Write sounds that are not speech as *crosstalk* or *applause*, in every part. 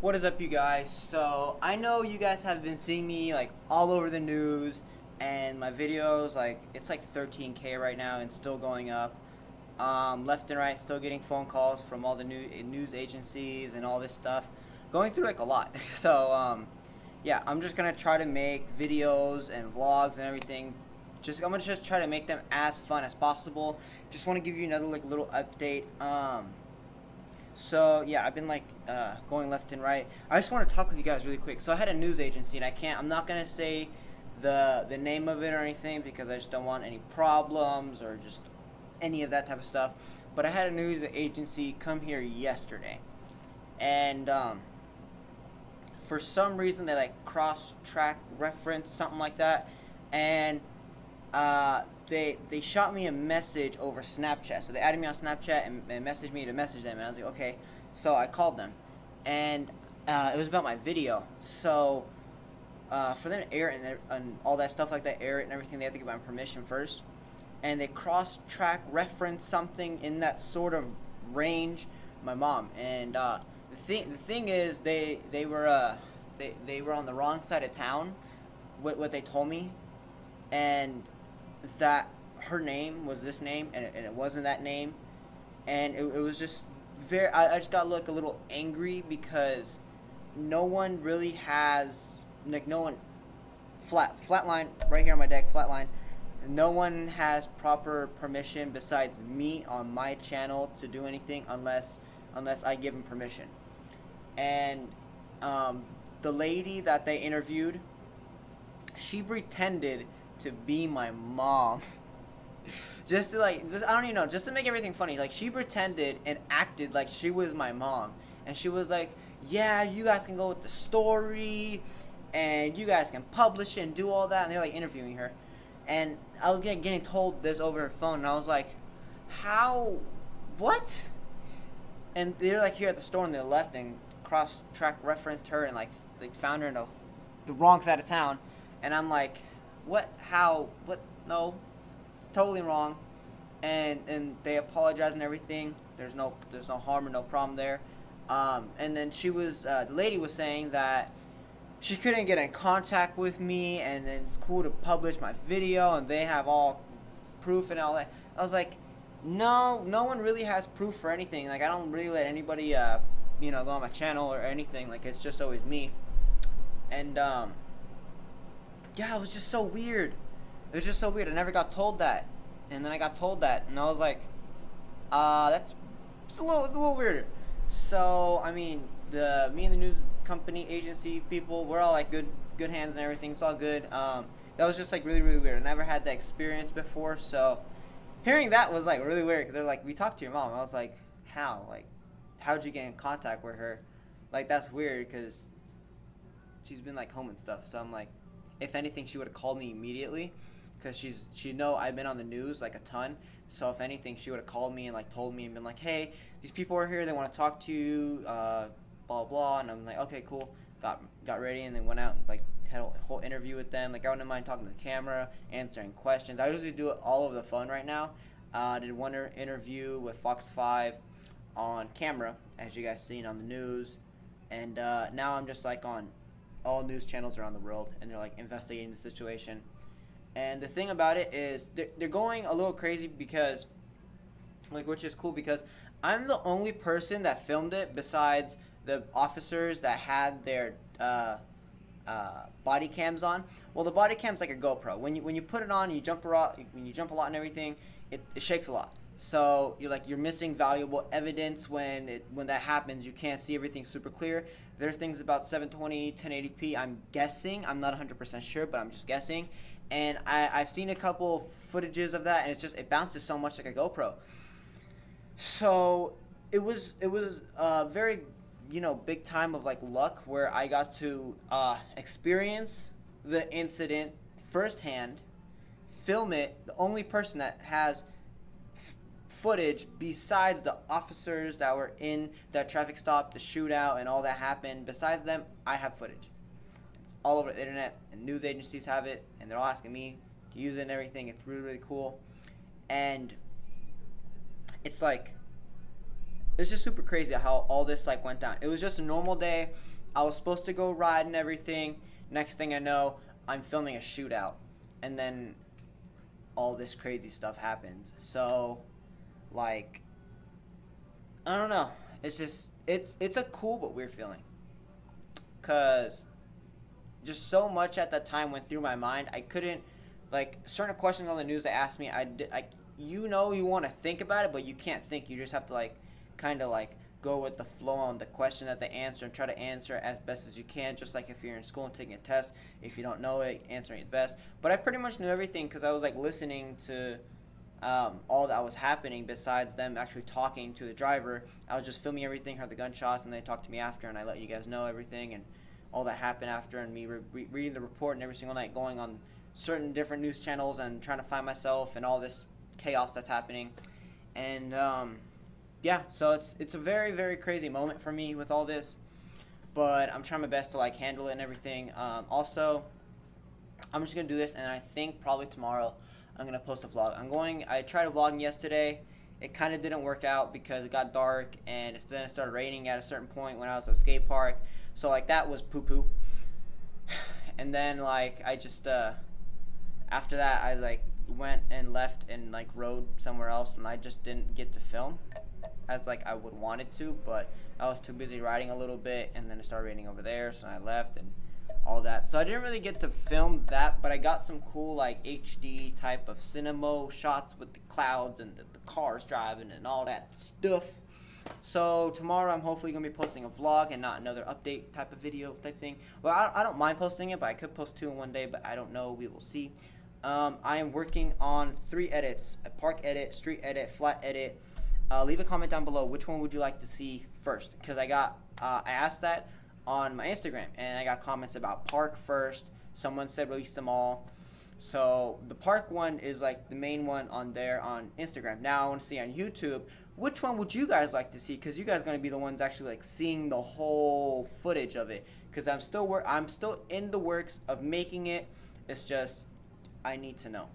What is up, you guys? So, I know you guys have been seeing me like all over the news, and my videos, like, it's like 13k right now and still going up. Um, left and right, still getting phone calls from all the new news agencies and all this stuff. Going through like a lot. *laughs* So, um, yeah, I'm just gonna try to make videos and vlogs and everything. Just I'm gonna just try to make them as fun as possible. Just want to give you another like little update. Um, so yeah, I've been like uh, going left and right. I just want to talk with you guys really quick. So I had a news agency, and I can't. I'm not gonna say the the name of it or anything because I just don't want any problems or just any of that type of stuff. But I had a news agency come here yesterday, and um, for some reason they like cross track reference something like that, and uh, they they shot me a message over Snapchat. So they added me on Snapchat and, and messaged me to message them. And I was like, okay. So I called them, and uh, it was about my video. So uh, for them to air it and, and all that stuff like that, air it and everything, they have to get my permission first. And they cross track reference something in that sort of range. My mom and uh, the thing the thing is they they were uh, they they were on the wrong side of town. What what they told me, and that her name was this name and it, and it wasn't that name. And it, it was just very I, I just got like a little angry because no one really has like no one flat flatline right here on my deck flatline no one has proper permission besides me on my channel to do anything unless unless I give them permission. And um, the lady that they interviewed she pretended to be my mom. *laughs* just to like, just I don't even know, just to make everything funny. Like she pretended and acted like she was my mom, and she was like, "Yeah, you guys can go with the story, and you guys can publish it and do all that." And they're like interviewing her, and I was getting getting told this over her phone, and I was like, "How? What?" And they're like here at the store, and they left and cross track referenced her and like they found her in the, the wrong side of town, and I'm like what, how, what, no, it's totally wrong. And, and they apologize and everything. There's no, there's no harm or no problem there. Um, and then she was, uh, the lady was saying that she couldn't get in contact with me and then it's cool to publish my video and they have all proof and all that. I was like, no, no one really has proof for anything. Like, I don't really let anybody, uh, you know, go on my channel or anything. Like, it's just always me. And, um, yeah, it was just so weird. It was just so weird. I never got told that, and then I got told that, and I was like, uh, that's it's a little, a little weirder. So I mean, the me and the news company agency people, we're all like good, good hands and everything. It's all good. Um, that was just like really, really weird. I never had that experience before, so hearing that was like really weird because they're like, we talked to your mom. I was like, how? Like, how'd you get in contact with her? Like that's weird because she's been like home and stuff. So I'm like, if anything, she would have called me immediately because she's she know I've been on the news like a ton. So if anything, she would have called me and like told me and been like, hey, these people are here. They want to talk to you. Uh, blah blah. And I'm like, okay, cool. Got got ready and then went out and like had a whole interview with them. Like I wouldn't mind talking to the camera, answering questions. I usually do it all over the phone right now. Uh, I did one interview with Fox 5 on camera, as you guys seen on the news, and uh, now I'm just like on all news channels around the world, and they're like investigating the situation. And the thing about it is they're, they're going a little crazy because, like, which is cool because I'm the only person that filmed it besides the officers that had their uh, uh, body cams on. Well, the body cam's like a GoPro. When you when you put it on, you jump a lot. When you jump a lot and everything, it, it shakes a lot. So you're like you're missing valuable evidence when it when that happens. You can't see everything super clear. There are things about 720, 1080p. I'm guessing. I'm not 100% sure, but I'm just guessing. And I, I've seen a couple footages of that, and it's just it bounces so much like a GoPro. So it was it was a very you know big time of like luck where I got to uh, experience the incident firsthand, film it. The only person that has footage besides the officers that were in that traffic stop, the shootout, and all that happened. Besides them, I have footage. It's all over the internet, and news agencies have it, and they're all asking me to use it and everything. It's really, really cool. And it's like, it's just super crazy how all this like went down. It was just a normal day. I was supposed to go ride and everything. Next thing I know, I'm filming a shootout, and then all this crazy stuff happens. So, like, I don't know. It's just it's it's a cool but weird feeling. Cause just so much at that time went through my mind. I couldn't like certain questions on the news they asked me. I like you know you want to think about it, but you can't think. You just have to like kind of like go with the flow on the question that they answer and try to answer as best as you can. Just like if you're in school and taking a test, if you don't know it, answering it best. But I pretty much knew everything because I was like listening to um, all that was happening besides them actually talking to the driver. I was just filming everything, heard the gunshots, and they talked to me after, and I let you guys know everything and all that happened after, and me re- re- reading the report and every single night, going on certain different news channels and trying to find myself and all this chaos that's happening. And um, yeah, so it's it's a very very crazy moment for me with all this, but I'm trying my best to like handle it and everything. Um, also, I'm just gonna do this, and I think probably tomorrow I'm gonna post a vlog. I'm going. I tried vlogging yesterday. It kind of didn't work out because it got dark, and then it started raining at a certain point when I was at skate park. So like that was poo poo. *sighs* And then like I just uh, after that I like went and left and like rode somewhere else, and I just didn't get to film as like I would wanted to, but I was too busy riding a little bit, and then it started raining over there, so I left and all that. So I didn't really get to film that, but I got some cool like HD type of cinema shots with the clouds and the, the cars driving and all that stuff. So tomorrow I'm hopefully gonna be posting a vlog and not another update type of video type thing. Well, I, I don't mind posting it, but I could post two in one day, but I don't know. We will see. Um, I am working on three edits: a park edit, street edit, flat edit. Uh, leave a comment down below which one would you like to see first, because I got uh, I asked that on my Instagram, and I got comments about Park first. Someone said release them all. So the Park one is like the main one on there on Instagram. Now I want to see on YouTube which one would you guys like to see? Because you guys are going to be the ones actually like seeing the whole footage of it. Because I'm still work I'm still in the works of making it. It's just I need to know.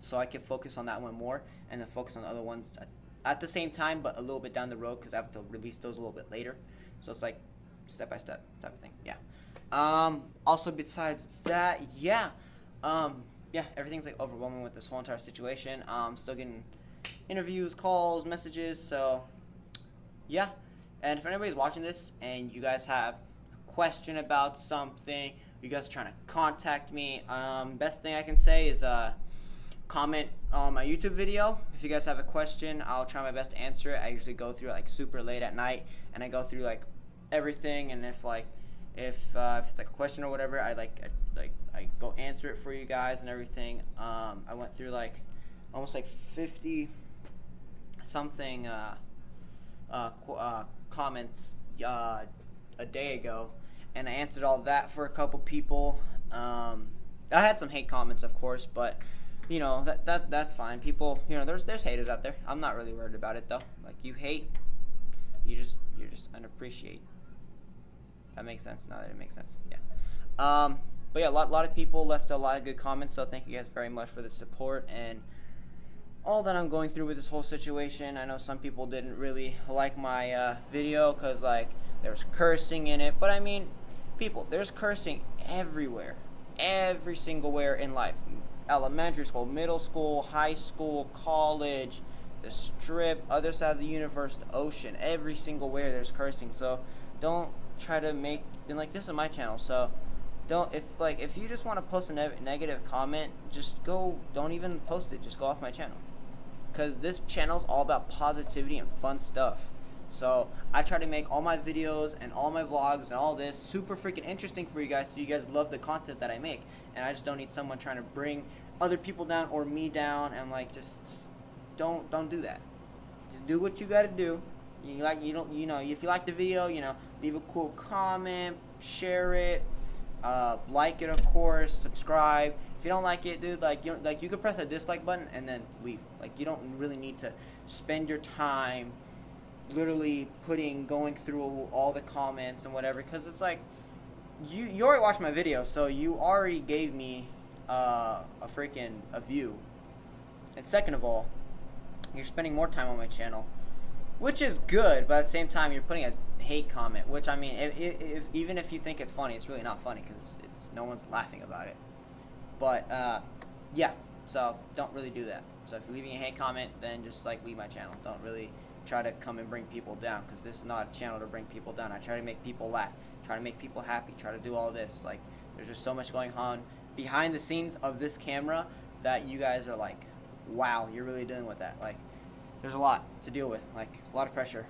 So I can focus on that one more and then focus on the other ones at, at the same time, but a little bit down the road because I have to release those a little bit later. So it's like step by step type of thing. Yeah. Um, also, besides that, yeah, um, yeah, everything's like overwhelming with this whole entire situation. Um, still getting interviews, calls, messages. So, yeah. And if anybody's watching this and you guys have a question about something, you guys are trying to contact me, um, best thing I can say is uh, comment on my YouTube video. If you guys have a question, I'll try my best to answer it. I usually go through it like super late at night, and I go through like everything. And if like if uh, if it's like a question or whatever, I like I, like I go answer it for you guys and everything. Um, I went through like almost like 50 something uh, uh, uh, comments uh, a day ago, and I answered all that for a couple people. Um, I had some hate comments, of course, but you know that that that's fine. People, you know, there's there's haters out there. I'm not really worried about it though. Like you hate, you just you're just unappreciate. That makes sense. Now that it makes sense, yeah. Um, but yeah, a lot, lot of people left a lot of good comments. So thank you guys very much for the support and all that I'm going through with this whole situation. I know some people didn't really like my uh, video because like there's cursing in it, but I mean, people, there's cursing everywhere, every single where in life. Elementary school, middle school, high school, college, the strip, other side of the universe, the ocean, every single where there's cursing. So don't try to make and like this is my channel, so don't if like if you just want to post a ne negative comment, just go. Don't even post it. Just go off my channel because this channel is all about positivity and fun stuff. So I try to make all my videos and all my vlogs and all this super freaking interesting for you guys so you guys love the content that I make. And I just don't need someone trying to bring other people down or me down and like just, just don't don't do that. Just do what you gotta do. You like you don't you know if you like the video you know leave a cool comment, share it, uh, like it of course, subscribe if you don't like it, dude, like you like you could press the dislike button and then leave. Like you don't really need to spend your time literally putting going through all the comments and whatever because it's like you you already watched my video, so you already gave me uh, a freaking a view. And second of all, you're spending more time on my channel which is good, but at the same time, you're putting a hate comment, which I mean, if, if even if you think it's funny, it's really not funny because it's no one's laughing about it. But uh, yeah, so don't really do that. So if you're leaving a hate comment, then just like leave my channel. Don't really try to come and bring people down because this is not a channel to bring people down. I try to make people laugh, try to make people happy, try to do all this. Like there's just so much going on behind the scenes of this camera that you guys are like, wow, you're really dealing with that. Like there's a lot to deal with, like a lot of pressure.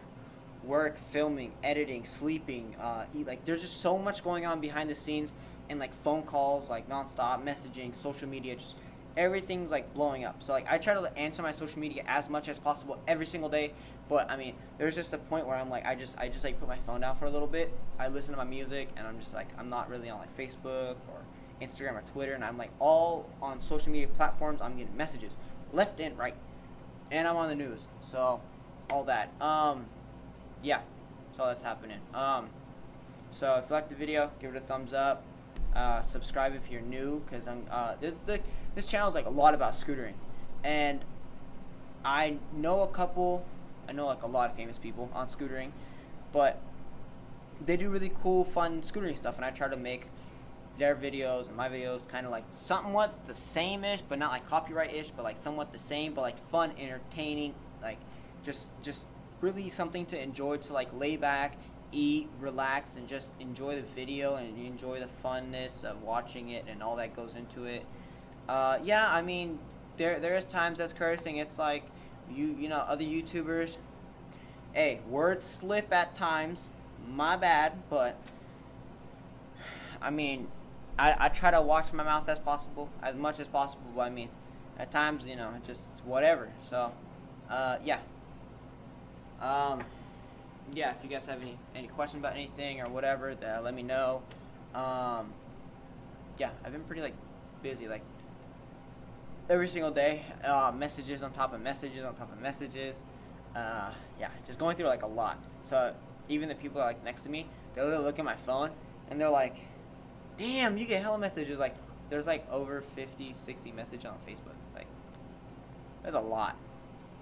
Work, filming, editing, sleeping, uh, eat, like there's just so much going on behind the scenes and like phone calls, like nonstop, messaging, social media, just everything's like blowing up. So like I try to answer my social media as much as possible every single day. But I mean, there's just a point where I'm like, I just I just like put my phone down for a little bit. I listen to my music, and I'm just like, I'm not really on like Facebook or Instagram or Twitter, and I'm like all on social media platforms. I'm getting messages left and right, and I'm on the news. So all that. Um, yeah, so that's happening. Um, so if you like the video, give it a thumbs up. Uh, subscribe if you're new, cause I'm uh, this the, this channel is like a lot about scootering, and I know a couple. I know like a lot of famous people on scootering, but they do really cool, fun scootering stuff, and I try to make their videos and my videos kind of like somewhat the same-ish, but not like copyright-ish, but like somewhat the same, but like fun, entertaining, like just just really something to enjoy to like lay back eat, relax, and just enjoy the video and enjoy the funness of watching it and all that goes into it. Uh, yeah, I mean, there there is times that's cursing. It's like you you know other YouTubers. Hey, words slip at times. My bad, but *sighs* I mean, I I try to watch my mouth as possible, as much as possible. But I mean, at times you know just whatever. So, uh, yeah. Um yeah, if you guys have any any questions about anything or whatever, uh, let me know. Um, yeah, I've been pretty like busy, like every single day. Uh, messages on top of messages on top of messages. Uh, yeah, just going through like a lot. So even the people like next to me, they literally look at my phone and they're like, "Damn, you get hella messages." Like there's like over 50, 60 messages on Facebook. Like that's a lot.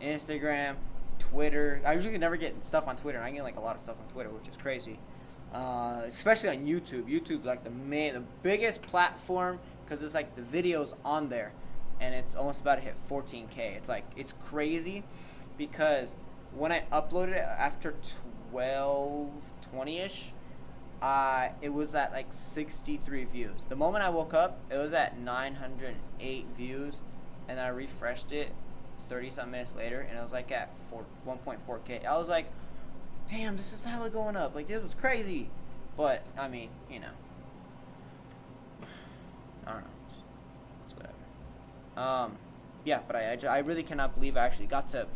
Instagram, Twitter. I usually never get stuff on Twitter. I get like a lot of stuff on Twitter, which is crazy. Uh, especially on YouTube. YouTube like the main, the biggest platform because it's like the videos on there, and it's almost about to hit 14k. It's like it's crazy because when I uploaded it after 12, 20ish, uh, it was at like 63 views. The moment I woke up, it was at 908 views, and I refreshed it 30 some minutes later, and it was like at 1.4k. I was like, damn, this is hella going up. Like, this was crazy. But, I mean, you know. I don't know. It's, it's whatever. Um, yeah, but I, I, I really cannot believe I actually got to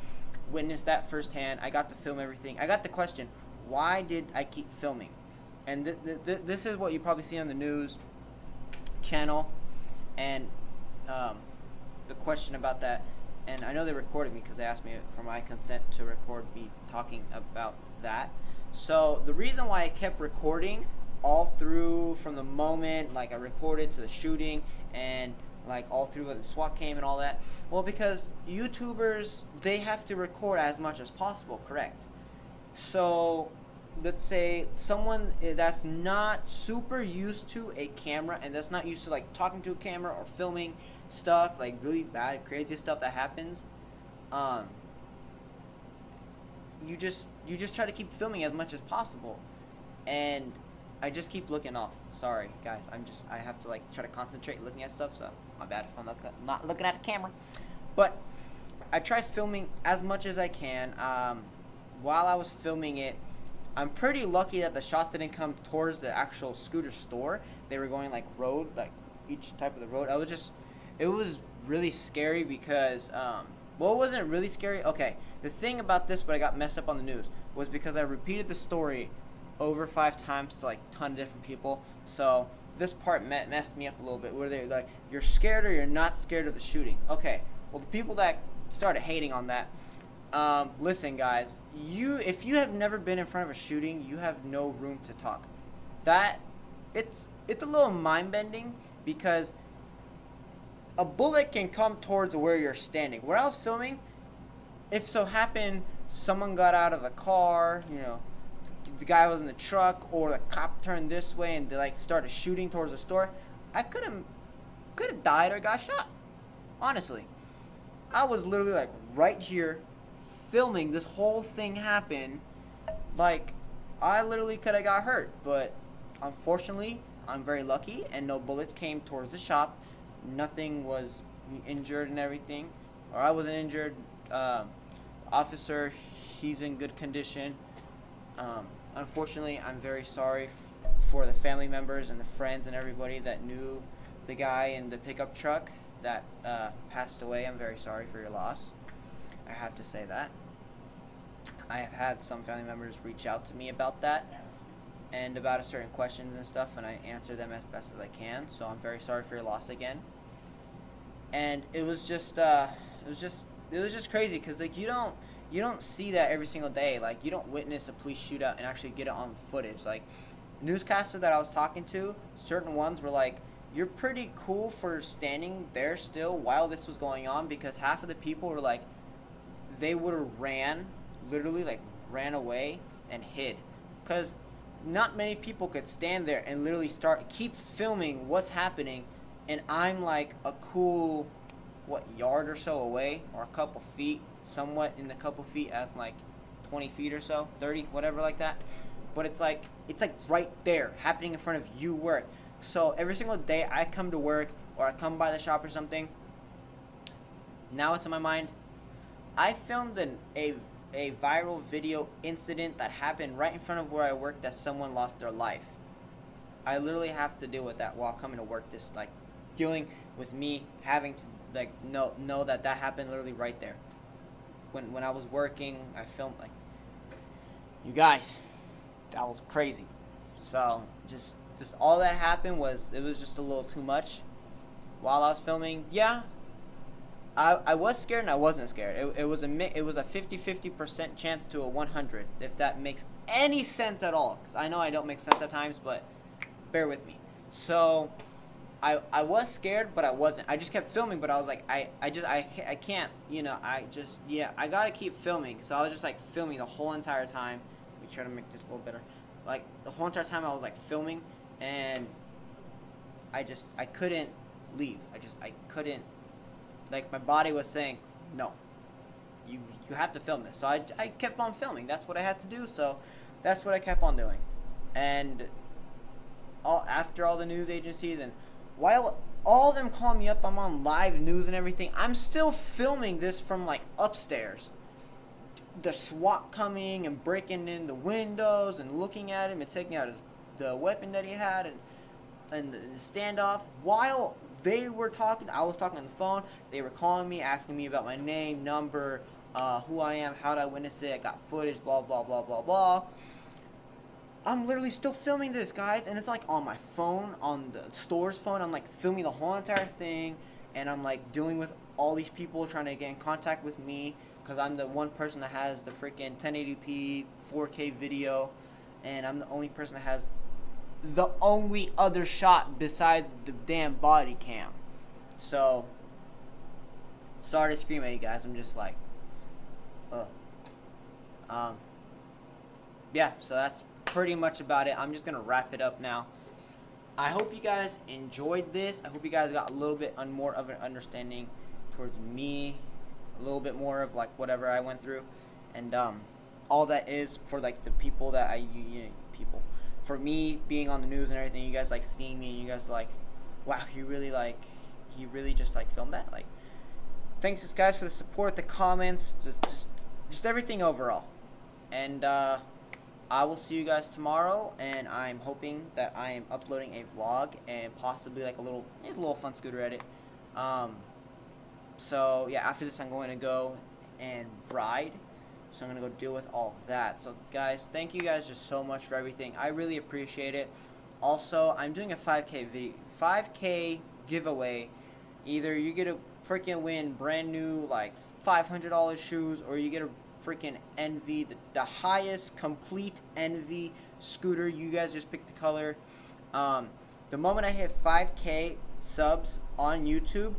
witness that firsthand. I got to film everything. I got the question, why did I keep filming? And th th th this is what you probably see on the news channel. And um, the question about that and I know they recorded me because they asked me for my consent to record me talking about that. So the reason why I kept recording all through from the moment like I recorded to the shooting and like all through when the SWAT came and all that, well because YouTubers they have to record as much as possible, correct? So let's say someone that's not super used to a camera and that's not used to like talking to a camera or filming stuff, like really bad, crazy stuff that happens, um, you just you just try to keep filming as much as possible, and I just keep looking off. Sorry, guys. I'm just I have to like try to concentrate looking at stuff. So my bad if I'm not, not looking at the camera, but I try filming as much as I can. Um, while I was filming it, I'm pretty lucky that the shots didn't come towards the actual scooter store. They were going like road, like each type of the road. I was just it was really scary because, um, well, it wasn't really scary. Okay, the thing about this, but I got messed up on the news, was because I repeated the story over five times to like ton of different people. So this part messed me up a little bit. Where they like, you're scared or you're not scared of the shooting. Okay, well the people that started hating on that. Um, listen, guys, you if you have never been in front of a shooting, you have no room to talk. That it's it's a little mind bending because a bullet can come towards where you're standing. Where I was filming, if so happened someone got out of a car, you know, the guy was in the truck, or the cop turned this way and they like started shooting towards the store, I could have could have died or got shot. Honestly, I was literally like right here, filming this whole thing happen. Like, I literally could have got hurt, but unfortunately, I'm very lucky, and no bullets came towards the shop. Nothing was injured and everything, or I wasn't injured. Um, officer, he's in good condition. Um, unfortunately, I'm very sorry for the family members and the friends and everybody that knew the guy in the pickup truck that uh, passed away. I'm very sorry for your loss. I have to say that. I have had some family members reach out to me about that and about a certain questions and stuff, and I answer them as best as I can. So I'm very sorry for your loss again. And it was just, uh, it was just, it was just crazy because like you don't, you don't see that every single day. Like you don't witness a police shootout and actually get it on footage. Like newscaster that I was talking to, certain ones were like, "You're pretty cool for standing there still while this was going on," because half of the people were like, they would have ran, literally like ran away and hid, because not many people could stand there and literally start keep filming what's happening and I'm like a cool what yard or so away or a couple feet somewhat in the couple feet as like 20 feet or so 30 whatever like that. But it's like it's like right there happening in front of you work. So every single day I come to work or I come by the shop or something now it's in my mind I filmed an, a a viral video incident that happened right in front of where I work that someone lost their life. I literally have to deal with that while coming to work. This like dealing with me having to like know know that that happened literally right there. When when I was working, I filmed like you guys. That was crazy. So just just all that happened was it was just a little too much. While I was filming, yeah, I, I was scared and I wasn't scared. It, it was a it was a 50-50% chance to a 100 if that makes any sense at all. Cuz I know I don't make sense at times, but bear with me. So I I was scared, but I wasn't. I just kept filming, but I was like I I just I I can't, you know, I just yeah, I got to keep filming. So I was just like filming the whole entire time. Let me try to make this a little better. Like the whole entire time I was like filming and I just I couldn't leave. I just I couldn't like my body was saying, no, you you have to film this. So I, I kept on filming. That's what I had to do. So that's what I kept on doing. And all after all the news agencies and while all of them call me up, I'm on live news and everything. I'm still filming this from like upstairs. The SWAT coming and breaking in the windows and looking at him and taking out his, the weapon that he had and and the standoff while they were talking. I was talking on the phone. They were calling me, asking me about my name, number, uh, who I am, how did I witness it. I got footage, blah, blah, blah, blah, blah. I'm literally still filming this, guys, and it's like on my phone, on the store's phone. I'm like filming the whole entire thing, and I'm like dealing with all these people trying to get in contact with me because I'm the one person that has the freaking 1080p 4K video, and I'm the only person that has the only other shot besides the damn body cam. So, sorry to scream at you guys. I'm just like, ugh. Um, yeah, so that's pretty much about it. I'm just going to wrap it up now. I hope you guys enjoyed this. I hope you guys got a little bit more of an understanding towards me, a little bit more of like whatever I went through, and um, all that is for like the people that I you, you people for me being on the news and everything, you guys like seeing me and you guys like, wow, he really like, he really just like filmed that. Like, thanks guys for the support, the comments, just just, just everything overall. And uh, I will see you guys tomorrow, and I'm hoping that I am uploading a vlog and possibly like a little, a little fun scooter edit. Um, so yeah, after this I'm going to go and ride so I'm going to go deal with all of that. So guys, thank you guys just so much for everything. I really appreciate it. Also, I'm doing a 5K video, 5K giveaway. Either you get a freaking win brand new like $500 shoes or you get a freaking Envy, the, the highest complete Envy scooter. You guys just pick the color. Um, the moment I hit 5K subs on YouTube,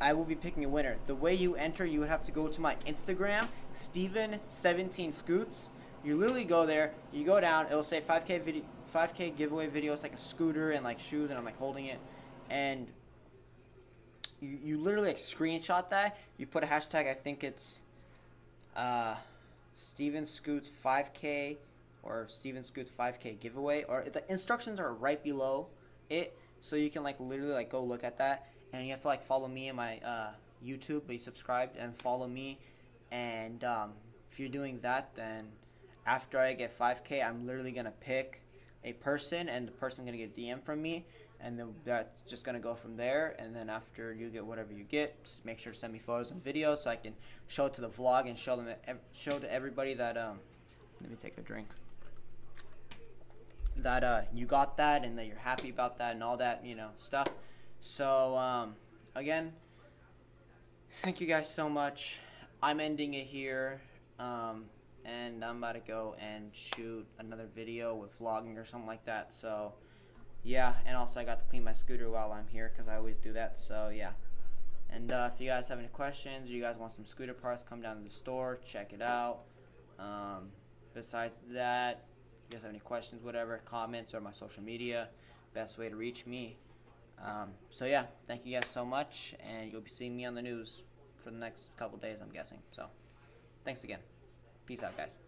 I will be picking a winner. The way you enter, you would have to go to my Instagram, Steven17Scoots. You literally go there, you go down, it'll say 5K video, 5K giveaway video. It's like a scooter and like shoes, and I'm like holding it, and you, you literally like screenshot that. You put a hashtag. I think it's uh, Steven Scoots 5K or Steven Scoots 5K giveaway. Or the instructions are right below it, so you can like literally like go look at that. And you have to like follow me and my uh, YouTube, be subscribed and follow me. And um, if you're doing that, then after I get 5K, I'm literally gonna pick a person, and the person gonna get DM from me and then that's just gonna go from there. And then after you get whatever you get, make sure to send me photos and videos so I can show it to the vlog and show them show to everybody that um. Let me take a drink. That uh you got that and that you're happy about that and all that you know stuff. So um again, thank you guys so much. I'm ending it here. Um, and I'm about to go and shoot another video with vlogging or something like that. So. Yeah, and also I got to clean my scooter while I'm here because I always do that. So yeah. And uh, if you guys have any questions, you guys want some scooter parts, come down to the store, check it out. Um, besides that, if you guys have any questions, whatever, comments, or my social media, best way to reach me. Um, so yeah, thank you guys so much, and you'll be seeing me on the news for the next couple days, I'm guessing. So, thanks again. Peace out, guys.